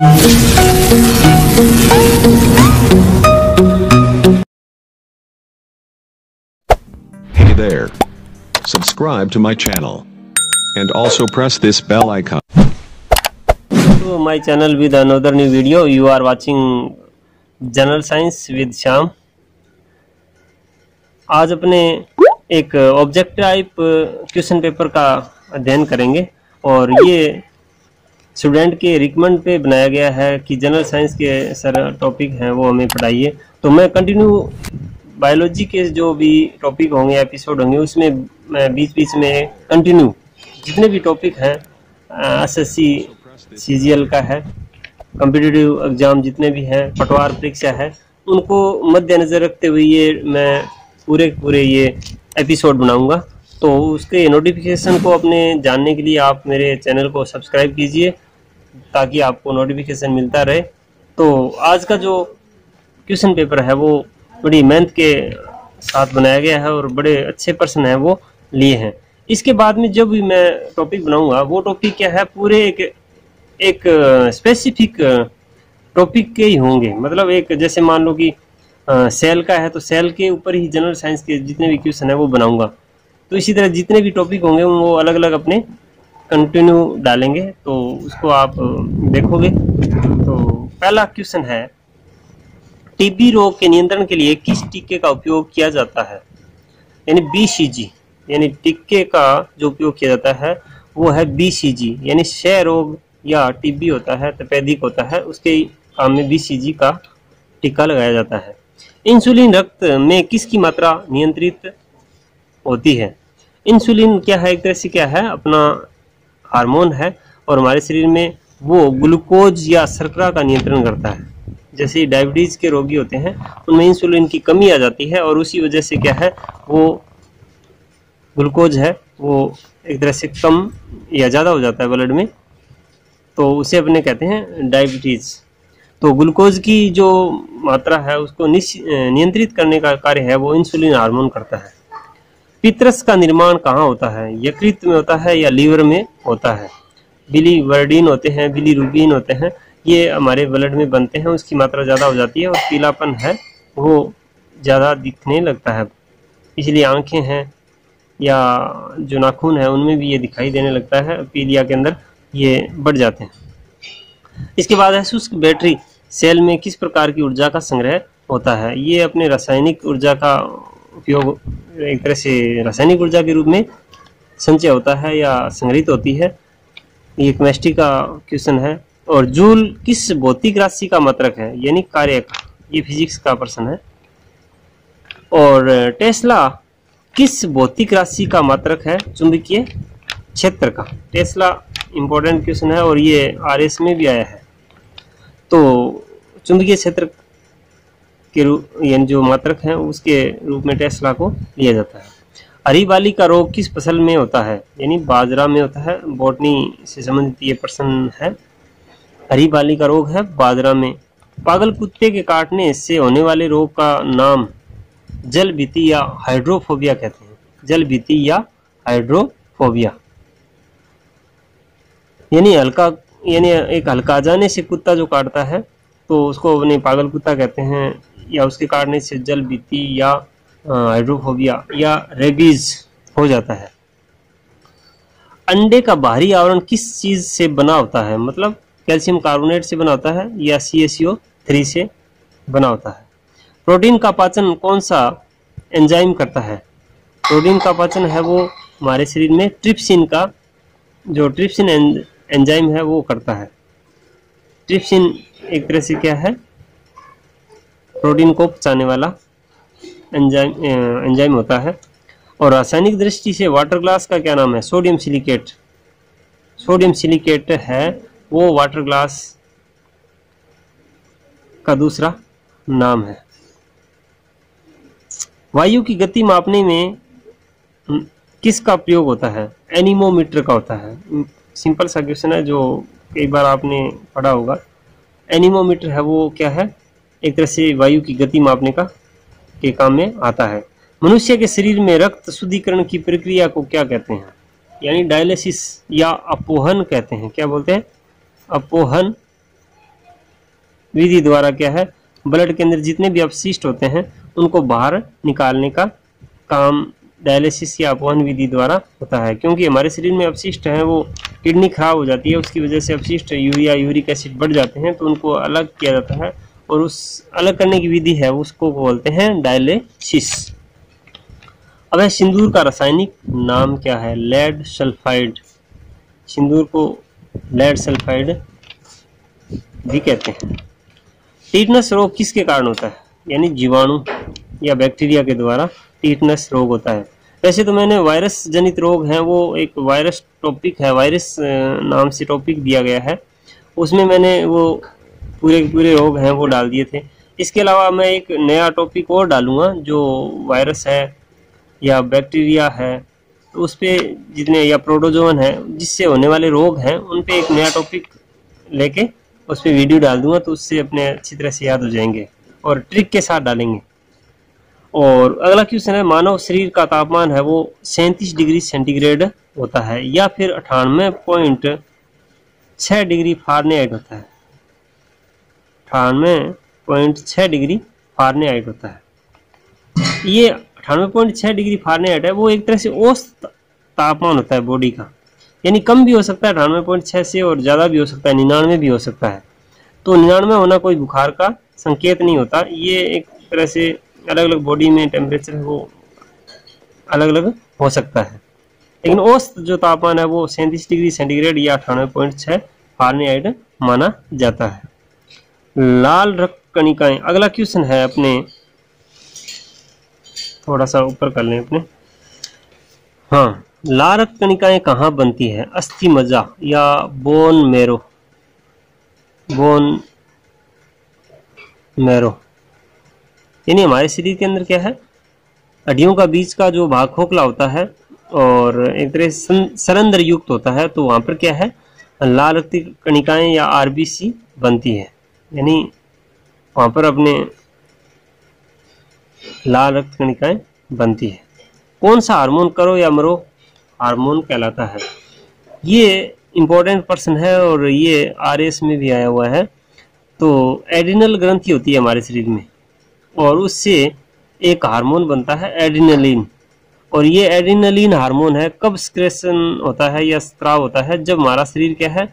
Hey there. Subscribe to my channel. And also press this bell icon. to my channel with another new video you are watching general science with Shyam आज अपने एक object type question paper का अध्ययन करेंगे और ये student के recommend पे बनाया गया है कि जनरल साइंस के सर टॉपिक हैं, वो हमें पढ़ाइए। तो मैं कंटिन्यू बायोलॉजी के जो भी टॉपिक होंगे एपिसोड होंगे, उसमें मैं बीच बीच में कंटिन्यू जितने भी टॉपिक हैं एस एस सी का है कम्पिटिटिव एग्ज़ाम जितने भी हैं, पटवार परीक्षा है, उनको मद्देनज़र रखते हुए ये मैं पूरे पूरे ये एपिसोड बनाऊँगा। तो उसके नोटिफिकेशन को अपने जानने के लिए आप मेरे चैनल को सब्सक्राइब कीजिए, ताकि आपको नोटिफिकेशन मिलता रहे। तो आज का जो क्वेश्चन पेपर है, वो बड़ी मेहनत के साथ बनाया गया है और बड़े अच्छे पर्सन हैं वो लिए हैं। इसके बाद में जब भी मैं टॉपिक बनाऊँगा, वो टॉपिक क्या है, पूरे एक एक स्पेसिफिक टॉपिक के ही होंगे। मतलब एक, जैसे मान लो कि सेल का है तो सेल के ऊपर ही जनरल साइंस के जितने भी क्वेश्चन है, वो बनाऊँगा। तो इसी तरह जितने भी टॉपिक होंगे, वो अलग अलग अपने कंटिन्यू डालेंगे। तो उसको आप देखोगे। तो पहला क्वेश्चन है टीबी रोग के नियंत्रण के लिए किस टीके का उपयोग किया जाता है? यानी बीसीजी यानी टीके का जो उपयोग किया जाता है, वो है बीसीजी यानी क्षय रोग या टीबी होता है, तपेदिक होता है, उसके काम में बीसीजी का टीका लगाया जाता है। इंसुलिन रक्त में किसकी मात्रा नियंत्रित होती है? इंसुलिन क्या है, एक तरह से क्या है, अपना हार्मोन है, और हमारे शरीर में वो ग्लूकोज या शर्करा का नियंत्रण करता है। जैसे डायबिटीज़ के रोगी होते हैं, उनमें इंसुलिन की कमी आ जाती है, और उसी वजह से क्या है, वो ग्लूकोज है, वो एक तरह से कम या ज़्यादा हो जाता है ब्लड में। तो उसे अपने कहते हैं डायबिटीज़। तो ग्लूकोज की जो मात्रा है, उसको नियंत्रित करने का कार्य है, वो इंसुलिन हार्मोन करता है। पित्रस का निर्माण कहाँ होता है? यकृत में होता है या लीवर में होता है? बिलीवर्डिन होते हैं बिलीरुबिन होते हैं, ये हमारे ब्लड में बनते हैं, उसकी मात्रा ज़्यादा हो जाती है और पीलापन है, वो ज़्यादा दिखने लगता है। इसलिए आँखें हैं या जो नाखून है, उनमें भी ये दिखाई देने लगता है, पीलिया के अंदर ये बढ़ जाते हैं। इसके बाद है शुष्क बैटरी, सेल में किस प्रकार की ऊर्जा का संग्रह होता है? ये अपने रासायनिक ऊर्जा का उपयोग एक तरह से रासायनिक ऊर्जा के रूप में संचय होता है या संग्रहित होती है। ये केमिस्ट्री का क्वेश्चन है। और जूल किस भौतिक राशि का मात्रक है? यानी कार्य का। ये फिजिक्स का प्रश्न है। और टेस्ला किस भौतिक राशि का मात्रक है? चुंबकीय क्षेत्र का। टेस्ला इंपॉर्टेंट क्वेश्चन है और ये आरएस में भी आया है। तो चुंबकीय क्षेत्र के रूप यानी जो मात्रक है, उसके रूप में टेस्ला को लिया जाता है। हरी बाली का रोग किस फ़सल में होता है? यानी बाजरा में होता है, बोटनी से संबंधित ये प्रश्न है। हरी बाली का रोग है बाजरा में। पागल कुत्ते के काटने से होने वाले रोग का नाम जल भीति या हाइड्रोफोबिया कहते हैं। जल भीति या हाइड्रोफोबिया। यानी हल्का, यानी एक हल्का जाने से कुत्ता जो काटता है तो उसको अपने पागल कुत्ता कहते हैं या उसके कारण से जल बीती या हाइड्रोफोबिया या रेबीज हो जाता है। अंडे का बाहरी आवरण किस चीज़ से बना होता है? मतलब कैल्शियम कार्बोनेट से बना होता है या सी एस थ्री से बना होता है। प्रोटीन का पाचन कौन सा एंजाइम करता है? प्रोटीन का पाचन है वो हमारे शरीर में ट्रिप्सिन का, जो ट्रिप्सिन एंजाइम है वो करता है। ट्रिप्सिन एक तरह से क्या है? प्रोटीन को पचाने वाला एंजाइम एंजाइम होता है। और रासायनिक दृष्टि से वाटर ग्लास का क्या नाम है? Sodium silicate. सोडियम सिलिकेट है, वो वाटर ग्लास का दूसरा नाम है। वायु की गति मापने में किसका प्रयोग होता है? एनिमोमीटर का होता है। सिंपल सा क्वेश्चन है जो कई बार आपने पढ़ा होगा। एनिमोमीटर है वो क्या है? एक तरह से वायु की गति मापने का, के काम में आता है। मनुष्य के शरीर में रक्त शुद्धिकरण की प्रक्रिया को क्या कहते हैं? यानी डायलिसिस या अपोहन कहते हैं। क्या बोलते हैं? अपोहन विधि द्वारा क्या है? ब्लड के अंदर जितने भी अपशिष्ट होते हैं, उनको बाहर निकालने का काम डायलिसिस या अपवन विधि द्वारा होता है। क्योंकि हमारे शरीर में अपशिष्ट हैं, वो किडनी खराब हो जाती है, उसकी वजह से अपशिष्ट यूरिया, यूरिक एसिड बढ़ जाते हैं तो उनको अलग किया जाता है और उस अलग करने की विधि है, उसको बोलते हैं डायलिसिस अब है सिंदूर का रासायनिक नाम क्या है? Lead sulphide. सिंदूर को लेड सल्फाइड भी कहते हैं। टीटनस रोग किसके कारण होता है? यानी जीवाणु या बैक्टीरिया के द्वारा टीटनस रोग होता है। वैसे तो मैंने वायरस जनित रोग हैं, वो एक वायरस टॉपिक है, वायरस नाम से टॉपिक दिया गया है। उसमें मैंने वो पूरे पूरे रोग हैं, वो डाल दिए थे। इसके अलावा मैं एक नया टॉपिक और डालूँगा, जो वायरस है या बैक्टीरिया है तो उस पर जितने, या प्रोटोजोन है, जिससे होने वाले रोग हैं, उन पर एक नया टॉपिक लेके उस पर वीडियो डाल दूँगा तो उससे अपने अच्छी तरह से याद हो जाएँगे और ट्रिक के साथ डालेंगे। और अगला क्वेश्चन है, मानव शरीर का तापमान है, वो सैंतीस डिग्री सेंटीग्रेड होता है, या फिर अठानवे पॉइंट छः डिग्री फारनेहाइट होता है। अठानवे पॉइंट छः डिग्री फारनेहाइट होता है। ये अठानवे पॉइंट छः डिग्री फारनेहाइट है, वो एक तरह से औसत तापमान होता है बॉडी का। यानी कम भी हो सकता है अठानवे पॉइंट छः से और ज़्यादा भी हो सकता है, निन्यानवे भी हो सकता है। तो निन्यानवे होना कोई बुखार का संकेत नहीं होता। ये एक तरह से अलग अलग बॉडी में टेम्परेचर है, वो अलग अलग हो सकता है। लेकिन औसत जो तापमान है, वो सैंतीस डिग्री सेंटीग्रेड या अठानवे पॉइंट छः फारनेहाइट माना जाता है। लाल रक्त कणिकाएँ। अगला क्वेश्चन है अपने। थोड़ा सा ऊपर कर लें अपने। हाँ लाल रक्त कणिकाएँ कहाँ बनती है? अस्थि मज्जा या बोन मेरो? Bone marrow. यानी हमारे शरीर के अंदर क्या है? हड्डियों का बीच का जो भाग खोखला होता है और एक तरह सरंदर युक्त होता है तो वहाँ पर क्या है? लाल रक्त कणिकाएँ या आरबीसी बनती है। यानी वहाँ पर अपने लाल रक्त कणिकाएँ बनती है। कौन सा हार्मोन करो या मरो, हार्मोन कहलाता है। ये इम्पोर्टेंट पर्सन है और ये आरएस में भी आया हुआ है। तो एडिनल ग्रंथि होती है हमारे शरीर में और उससे एक हार्मोन बनता है एडिनलिन और ये एडिनलिन हार्मोन है, कब स्क्रेशन होता है या स्त्राव होता है, जब हमारा शरीर क्या है,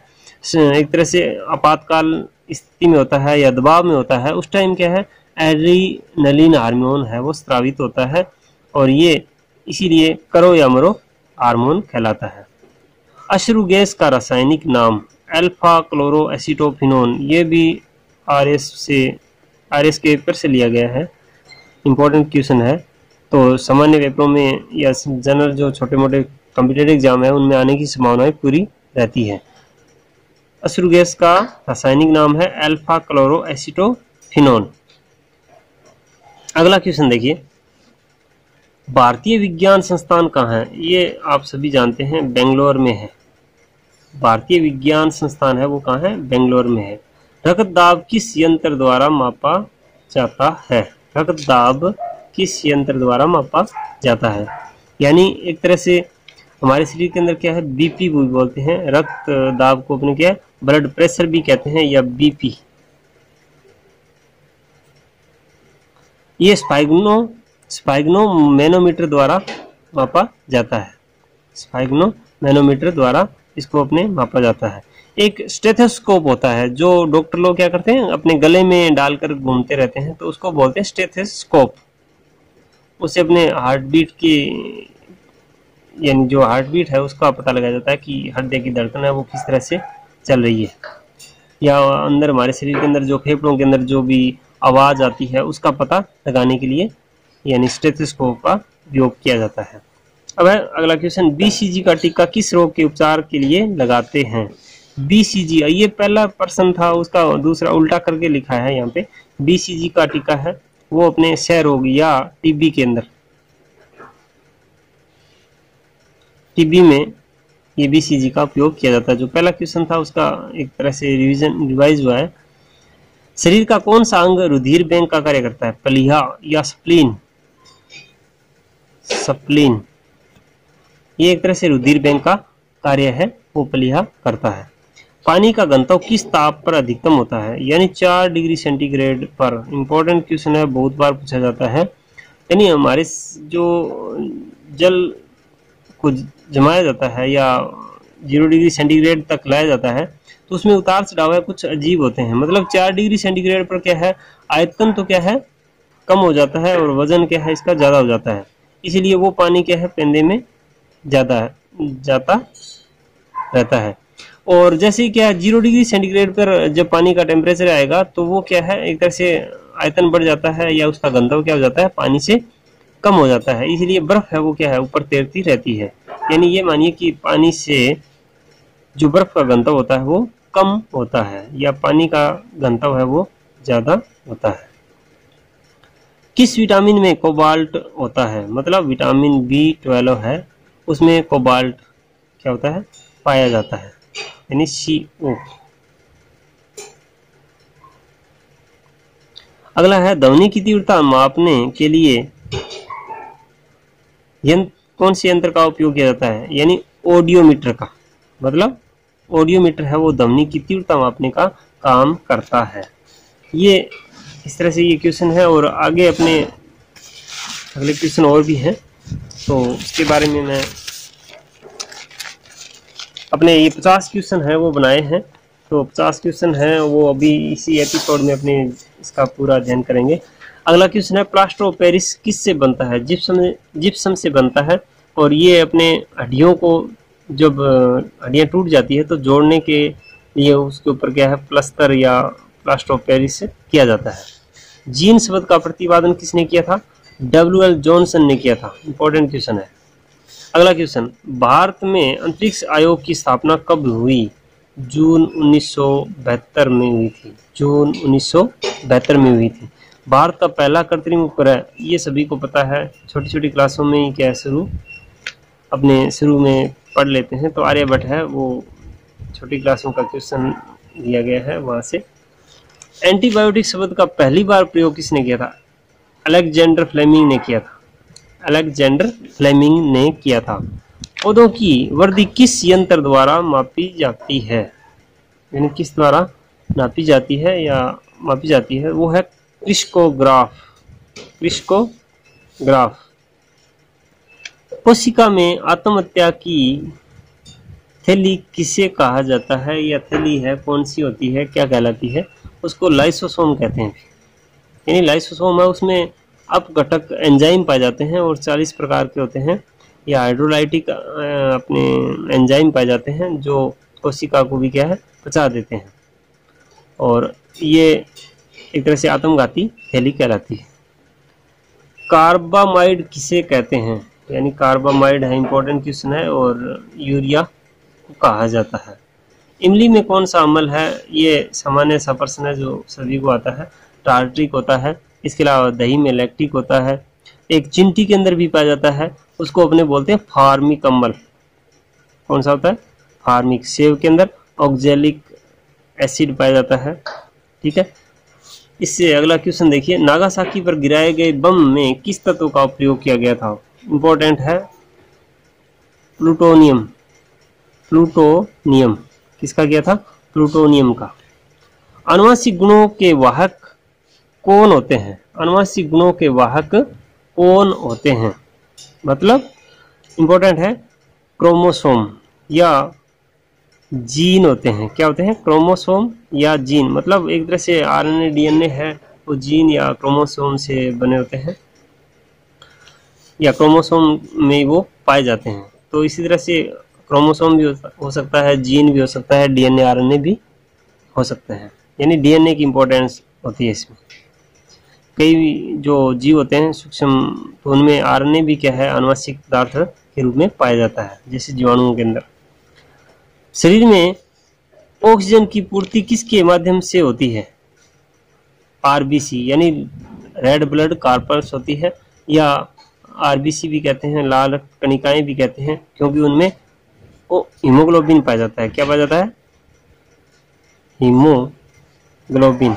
एक तरह से आपातकाल स्थिति में होता है या दबाव में होता है, उस टाइम क्या है? एड्रीनलिन हार्मोन है, वो स्त्रावित होता है और ये इसीलिए करो या मरो हार्मोन कहलाता है। अश्रु गैस का रासायनिक नाम अल्फ़ा क्लोरो एसिटोफिनोन ये भी आर एस से आर एस के पेपर से लिया गया है। इम्पोर्टेंट क्वेश्चन है। तो सामान्य पेपरों में या जनरल जो छोटे मोटे कंप्यूटर एग्ज़ाम है, उनमें आने की संभावनाएँ पूरी रहती है। अश्रु गैस का रासायनिक नाम है अल्फ़ा क्लोरो एसिटोफिनोन अगला क्वेश्चन देखिए। भारतीय विज्ञान संस्थान कहाँ है? ये आप सभी जानते हैं, बेंगलोर में है। भारतीय विज्ञान संस्थान है, वो कहाँ है? बेंगलोर में है। रक्त दाब किस यंत्र द्वारा मापा जाता है? रक्त दाब किस यंत्र द्वारा मापा जाता है? यानी एक तरह से हमारे शरीर के अंदर क्या है? बीपी भी बोलते हैं। रक्त दाब को अपने क्या है? ब्लड प्रेशर भी कहते हैं, या बीपी ये स्पाइगनो स्पाइगनो मैनोमीटर द्वारा मापा जाता है। स्पाइगनो मैनोमीटर द्वारा इसको अपने मापा जाता है। एक स्टेथोस्कोप होता है, जो डॉक्टर लोग क्या करते हैं? अपने गले में डालकर घूमते रहते हैं तो उसको बोलते हैं स्टेथोस्कोप उससे अपने हार्ट बीट की यानी जो हार्ट बीट है, उसका पता लगाया जाता है कि हृदय की धड़कन है, वो किस तरह से चल रही है। या अंदर हमारे शरीर के अंदर जो फेफड़ों के अंदर जो भी आवाज़ आती है, उसका पता लगाने के लिए यानी स्टेथोस्कोप का उपयोग किया जाता है। अब है, अगला क्वेश्चन बीसीजी का टीका किस रोग के उपचार के लिए लगाते हैं? बीसीजी ये पहला पर्सन था, उसका दूसरा उल्टा करके लिखा है यहाँ पे। बीसीजी का टीका है, वो अपने क्षय रोग या टीबी के अंदर। टीबी में ये बीसीजी का उपयोग किया जाता है। जो पहला क्वेश्चन था, उसका एक तरह से रिवीजन रिवाइज हुआ है। शरीर का कौन सा अंग रुधिर बैंक का कार्य करता है? पलिहा या स्प्लीन सप्लीन ये एक तरह से रुधिर बैंक का कार्य है। वो पलिहा करता है। पानी का घनत्व किस ताप पर अधिकतम होता है? यानी चार डिग्री सेंटीग्रेड पर। इंपॉर्टेंट क्वेश्चन है, बहुत बार पूछा जाता है। यानी हमारे जो जल को जमाया जाता है या ज़ीरो डिग्री सेंटीग्रेड तक लाया जाता है तो उसमें उतार चढ़ाव कुछ अजीब होते हैं। मतलब चार डिग्री सेंटीग्रेड पर क्या है, आयतन तो क्या है, कम हो जाता है और वज़न क्या है, इसका ज़्यादा हो जाता है। इसीलिए वो पानी क्या है, पेंदे में ज़्यादा, जाता रहता है। और जैसे ही क्या ज़ीरो डिग्री सेंटीग्रेड पर जब पानी का टेम्परेचर आएगा तो वो क्या है, एक तरह से आयतन बढ़ जाता है या उसका गंधव क्या हो जाता है, पानी से कम हो जाता है। इसलिए बर्फ़ है, वो क्या है? ऊपर तैरती रहती है। यानी ये मानिए कि पानी से जो बर्फ़ का घनत्व होता है, वो कम होता है, या पानी का घनत्व है, वो ज़्यादा होता है। किस विटामिन में कोबाल्ट होता है? मतलब विटामिन बी ट्वेल्व है, उसमें कोबाल्ट क्या होता है? पाया जाता है। यानी सी ओ अगला है ध्वनि की तीव्रता मापने के लिए यंत्र, कौन से यंत्र का उपयोग किया जाता है? यानी ऑडियोमीटर का। मतलब ऑडियोमीटर है, वो ध्वनि की तीव्रता मापने का काम करता है। ये इस तरह से ये क्वेश्चन है और आगे अपने अगले क्वेश्चन और भी हैं। तो उसके बारे में मैं अपने ये पचास क्वेश्चन है, वो बनाए हैं। तो पचास क्वेश्चन है, वो अभी इसी एपिसोड में अपने इसका पूरा अध्ययन करेंगे। अगला क्वेश्चन है, प्लास्टर ऑफ़ पेरिस किस से बनता है? जिप्सम जिप्सम से बनता है और ये अपने हड्डियों को जब हड्डियाँ टूट जाती है तो जोड़ने के लिए उसके ऊपर क्या है? प्लस्तर या प्लास्टर ऑफ़ पेरिस किया जाता है। जीन शब्द का प्रतिपादन किसने किया था? डब्ल्यू एल जॉनसन ने किया था। इंपॉर्टेंट क्वेश्चन है। अगला क्वेश्चन, भारत में अंतरिक्ष आयोग की स्थापना कब हुई? जून उन्नीस सौ बहत्तर में हुई थी। जून उन्नीस सौ बहत्तर में हुई थी। भारत का पहला कृत्रिम उपग्रह ये सभी को पता है छोटी छोटी क्लासों में ही क्या शुरू। अपने शुरू में पढ़ लेते हैं तो आर्यभट्ट है, वो छोटी क्लासों का क्वेश्चन दिया गया है वहाँ से। एंटीबायोटिक शब्द का पहली बार प्रयोग किसने किया था? अलेक्जेंडर फ्लेमिंग ने किया था। अलेक्जेंडर फ्लेमिंग ने किया था। पौधों की वर्दी किस यंत्र द्वारा मापी जाती है? यानी किस द्वारा नापी जाती है या मापी जाती है, वो है क्रिस्कोग्राफ क्रिस्कोग्राफ। कोशिका में आत्महत्या की थैली किसे कहा जाता है? या थैली है, कौन सी होती है, क्या कहलाती है? उसको लाइसोसोम कहते हैं। यानी लाइसोसोम है, उसमें अप घटक एंजाइम पाए जाते हैं और 40 प्रकार के होते हैं। या हाइड्रोलाइटिक अपने एंजाइम पाए जाते हैं, जो कोशिका को भी क्या है, पचा देते हैं। और ये एक तरह से आत्मघाती थैली कहलाती है। कार्बामाइड किसे कहते हैं? यानी कार्बामाइड है इंपॉर्टेंट क्वेश्चन है और यूरिया को कहा जाता है। इमली में कौन सा अमल है? ये सामान्य सा प्रश्न है जो सभी को आता है। टार्ट्रिक होता है, इसके अलावा दही में लैक्टिक होता है। एक चिंटी के अंदर भी पाया जाता है, उसको अपने बोलते हैं फार्मिक अम्ल। कौन सा होता है? फार्मिक सेव के अंदर ऑक्जेलिक एसिड पाया जाता है। ठीक है? इससे अगला क्वेश्चन देखिए, नागासाकी पर गिराए गए बम में किस तत्व का प्रयोग किया गया था? इंपॉर्टेंट है। प्लूटोनियम। प्लूटोनियम। किसका किया था? प्लूटोनियम का। अनुवांशिक गुणों के वाहक कौन होते हैं? अनुवांशिक गुणों के वाहक कौन होते हैं? मतलब इंपॉर्टेंट है, क्रोमोसोम या जीन होते हैं। क्या होते हैं? क्रोमोसोम या जीन। मतलब एक तरह से आरएनए, डीएनए है, वो जीन या क्रोमोसोम से बने होते हैं या क्रोमोसोम में वो पाए जाते हैं। तो इसी तरह से क्रोमोसोम भी हो सकता है, जीन भी हो सकता है, डीएनए, आरएनए भी हो सकते हैं। यानी डीएनए की इम्पोर्टेंस होती है इसमें। कई जो जीव होते हैं, सूक्ष्म तो उनमें आरएनए भी क्या है? आनुवंशिक पदार्थ के रूप में पाया जाता है, जैसे जीवाणुओं के अंदर। शरीर में ऑक्सीजन की पूर्ति किसके माध्यम से होती है? आरबीसी यानी रेड ब्लड कार्पल्स होती है, या आरबीसी भी कहते हैं, लाल कणिकाएँ भी कहते हैं, क्योंकि उनमें वो हीमोग्लोबिन पाया जाता है। क्या पाया जाता है? हीमोग्लोबिन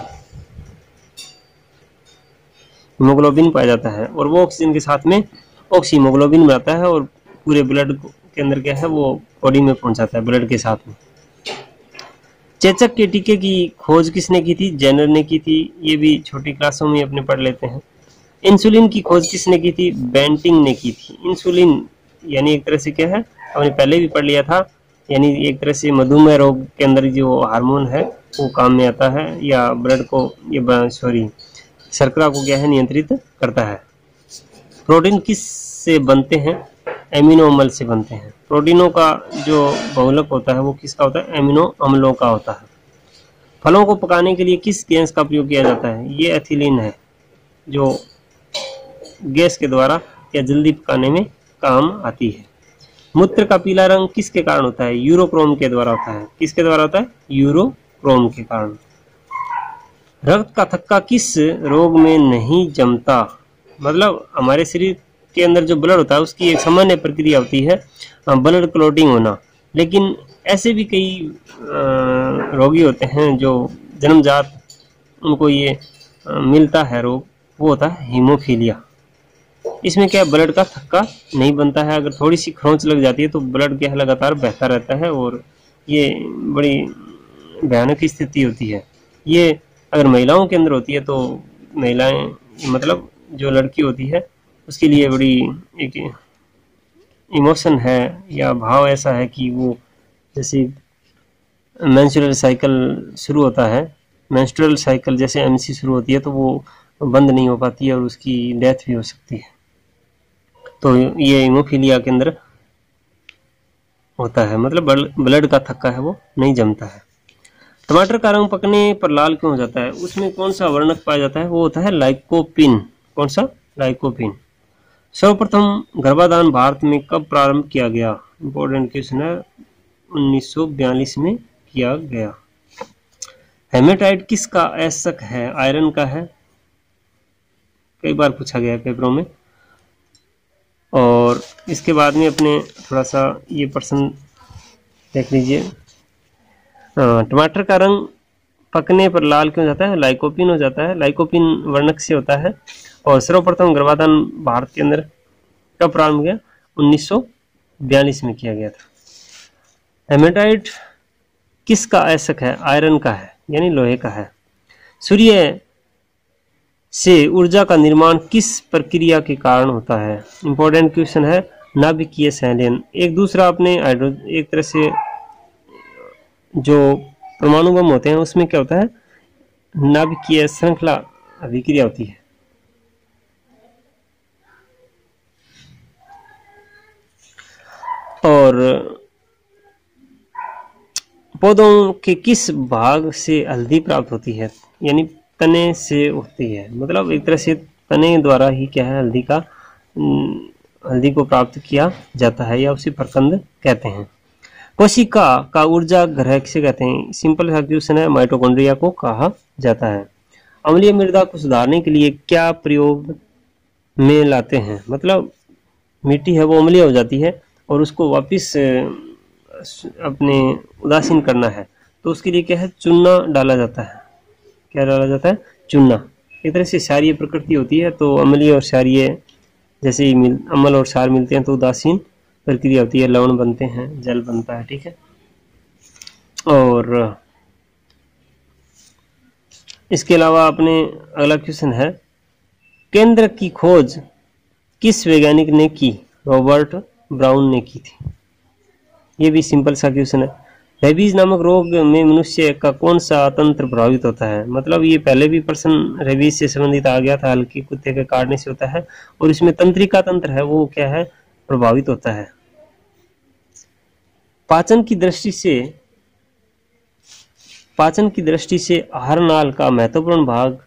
हीमोग्लोबिन पाया जाता है, और वो ऑक्सीजन के साथ में ऑक्सीमोग्लोबिन बनाता है, और पूरे ब्लड के अंदर क्या है, वो बॉडी में पहुंचाता है ब्लड के साथ में। चेचक के टीके की खोज किसने की थी? जेनर ने की थी। ये भी छोटी क्लासों में अपने पढ़ लेते हैं। इंसुलिन की खोज किसने की थी? बेंटिंग ने की थी। इंसुलिन यानी एक तरह से क्या है, हमने पहले भी पढ़ लिया था, यानी एक तरह से मधुमेह रोग के अंदर जो हार्मोन है, वो काम में आता है, या ब्लड को, ये सॉरी शर्करा को क्या है, नियंत्रित करता है। प्रोटीन किस से बनते हैं? एमिनो अम्ल से बनते हैं। प्रोटीनों का जो बहुलक होता है, वो किसका होता है? एमिनो अम्लों का होता है। फलों को पकाने के लिए किस गैस का प्रयोग किया जाता है? ये एथिलीन है, जो गैस के द्वारा या जल्दी पकाने में काम आती है। मूत्र का पीला रंग किसके कारण होता है? यूरोक्रोम के द्वारा होता है। किसके द्वारा होता है? यूरोक्रोम के कारण। रक्त का थक्का किस रोग में नहीं जमता? मतलब हमारे शरीर के अंदर जो ब्लड होता है, उसकी एक सामान्य प्रक्रिया होती है ब्लड क्लोटिंग होना। लेकिन ऐसे भी कई रोगी होते हैं जो जन्मजात, उनको ये मिलता है रोग, वो होता है हीमोफीलिया इसमें क्या ब्लड का थक्का नहीं बनता है? अगर थोड़ी सी खरोंच लग जाती है तो ब्लड क्या लगातार बहता रहता है और ये बड़ी भयानक स्थिति होती है। ये अगर महिलाओं के अंदर होती है तो महिलाएँ मतलब जो लड़की होती है उसके लिए बड़ी एक इमोशन है या भाव ऐसा है कि वो जैसे मैंस्ट्रुअल साइकिल शुरू होता है। मैंस्ट्रुअल साइकिल जैसे एमसी शुरू होती है तो वो बंद नहीं हो पाती है और उसकी डेथ भी हो सकती है। तो ये इमोफीलिया के अंदर होता है। मतलब ब्लड का थक्का है वो नहीं जमता है। टमाटर का रंग पकने पर लाल क्यों हो जाता है? उसमें कौन सा वर्णक पाया जाता है? वो होता है लाइकोपिन कौन सा? लाइकोपिन सर्वप्रथम गर्भाधान भारत में कब प्रारंभ किया गया? इंपॉर्टेंट क्वेश्चन है। 1942 में किया गया। हेमेटाइट किसका? ऐसक है। आयरन का है। कई बार पूछा गया पेपरों में। और इसके बाद में अपने थोड़ा सा ये प्रश्न देख लीजिए। टमाटर का रंग पकने पर लाल क्यों जाता है? लाइकोपिन हो जाता है। लाइकोपिन वर्णक से होता है। और सर्वप्रथम गर्भाधान भारत के अंदर कब प्रारंभ किया 1942 में किया गया था। हेमेटाइट किसका ऐसक है? आयरन का है, यानी लोहे का है। सूर्य से ऊर्जा का निर्माण किस प्रक्रिया के कारण होता है? इंपॉर्टेंट क्वेश्चन है। नाभिकीय सैलियन एक दूसरा अपने हाइड्रो एक तरह से जो परमाणु बम होते हैं, उसमें क्या होता है? नाभिकीय श्रृंखला अभिक्रिया होती है। और पौधों के किस भाग से हल्दी प्राप्त होती है? यानी तने से होती है। मतलब एक तरह से तने द्वारा ही क्या है, हल्दी का हल्दी को प्राप्त किया जाता है या उसे प्रकंद कहते हैं। कोशिका का ऊर्जा ग्रह किसे कहते हैं? सिंपल सा क्वेश्चन है माइटोकॉन्ड्रिया को कहा जाता है। अम्लीय मृदा को सुधारने के लिए क्या प्रयोग में लाते हैं? मतलब मिट्टी है, वो अम्लीय हो जाती है और उसको वापस अपने उदासीन करना है। तो उसके लिए क्या है? चुनना डाला जाता है। क्या डाला जाता है? चुनना एक तरह से क्षारीय प्रकृति होती है तो अम्लीय और क्षारीय, जैसे ही मिल, अमल और क्षार मिलते हैं तो उदासीन प्रक्रिया होती है, लवण बनते हैं, जल बनता है, ठीक है? और इसके अलावा आपने अगला क्वेश्चन है, केंद्र की खोज किस वैज्ञानिक ने की? रॉबर्ट ब्राउन ने की थी। ये भी सिंपल सा क्वेश्चन है। रेबीज नामक रोग में मनुष्य का कौन सा तंत्र प्रभावित होता है? मतलब ये पहले भी प्रश्न रेबीज से संबंधित आ गया था, हल्के कुत्ते के काटने से होता है, और इसमें तंत्रिका तंत्र है, वो क्या है? प्रभावित होता है। पाचन की दृष्टि से, पाचन की दृष्टि से आहार नाल का महत्वपूर्ण भाग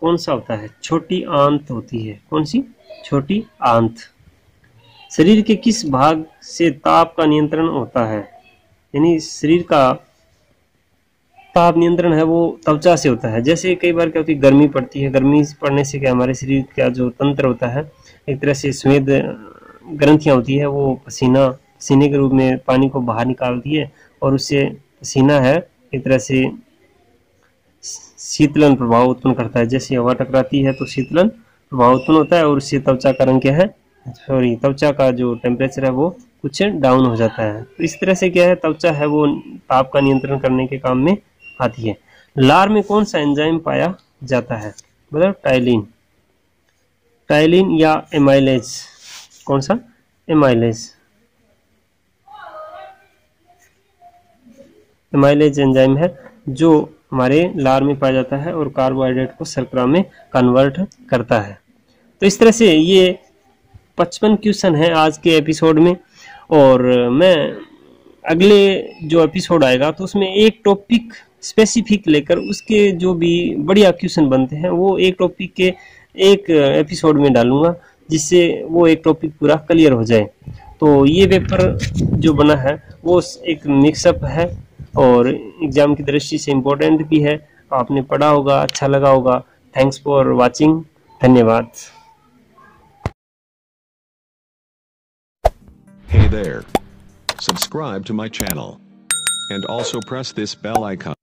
कौन सा होता है? छोटी आंत होती है। कौन सी? छोटी आंत। शरीर के किस भाग से ताप का नियंत्रण होता है? यानी शरीर का ताप नियंत्रण है, वो त्वचा से होता है। जैसे कई बार क्या होती है? गर्मी पड़ती है। गर्मी पड़ने से क्या हमारे शरीर का जो तंत्र होता है, एक तरह से स्वेद ग्रंथियाँ होती है, वो पसीना, पसीने के रूप में पानी को बाहर निकालती है और उससे पसीना है, एक तरह से शीतलन प्रभाव उत्पन्न करता है। जैसे हवा टकराती है तो शीतलन प्रभाव उत्पन्न होता है और उससे त्वचा का रंग क्या है? सॉरी त्वचा का जो टेम्परेचर है वो कुछ डाउन हो जाता है। तो इस तरह से क्या है, त्वचा है वो ताप का नियंत्रण करने के काम में आती है। लार में कौन सा एंजाइम पाया जाता है? मतलब टाइलिन टाइलिन या एमाइलेज कौन सा? एमाइलेज एमाइलेज एंजाइम है जो हमारे लार में पाया जाता है और कार्बोहाइड्रेट को शर्करा में कन्वर्ट करता है। तो इस तरह से ये पचपन क्वेश्चन है आज के एपिसोड में और मैं अगले जो एपिसोड आएगा तो उसमें एक टॉपिक स्पेसिफिक लेकर उसके जो भी बढ़िया क्वेश्चन बनते हैं वो एक टॉपिक के एक एपिसोड में डालूँगा। जिससे वो एक टॉपिक पूरा क्लियर हो जाए तो ये पेपर जो बना है, वो एक मिक्सअप है और एग्ज़ाम की दृष्टि से इम्पोर्टेंट भी है आपने पढ़ा होगा अच्छा लगा होगा थैंक्स फॉर वाचिंग धन्यवाद Hey there. Subscribe to my channel. And also press this bell icon.